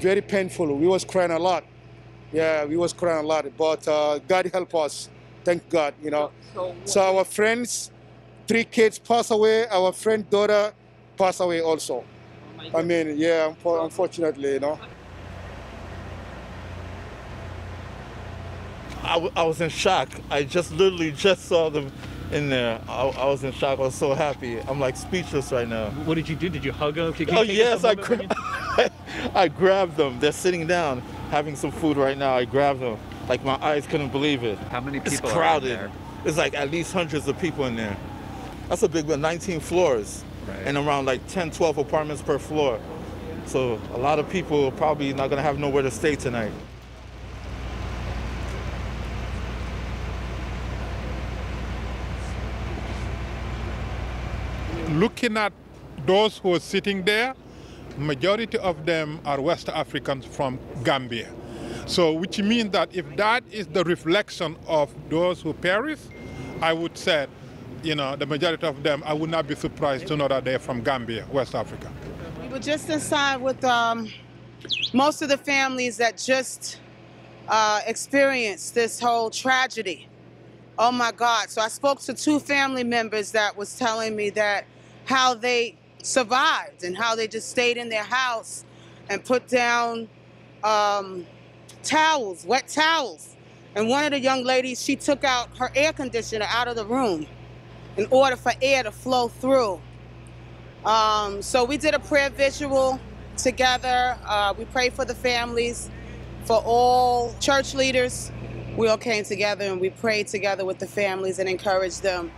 very painful. We was crying a lot. Yeah, we was crying a lot. But uh, God help us. Thank God, you know. So, So our friends, three kids passed away. Our friend daughter passed away also. oh I mean, yeah, unfortunately, you know. I, w- I was in shock. I just literally just saw them in there. I, I was in shock. I was so happy. I'm like speechless right now. What did you do? Did you hug them? Can, can Oh yes, I a I moment I grabbed them. They're sitting down, having some food right now. I grabbed them. Like my eyes couldn't believe it. How many It's people are in crowded. there? It's like at least hundreds of people in there. That's a big one, 19 floors, Right. and around like 10, 12 apartments per floor. So a lot of people are probably not gonna have nowhere to stay tonight. looking at those who are sitting there, majority of them are West Africans from Gambia. So, which means that if that is the reflection of those who perish, I would say, you know, the majority of them, I would not be surprised to know that they're from Gambia, West Africa. We were just inside with um, most of the families that just uh, experienced this whole tragedy. Oh my God! So I spoke to two family members that was telling me that how they survived and how they just stayed in their house and put down um, towels, wet towels. And one of the young ladies, she took out her air conditioner out of the room in order for air to flow through. Um, so we did a prayer visual together. Uh, we prayed for the families, for all church leaders. We all came together and we prayed together with the families and encouraged them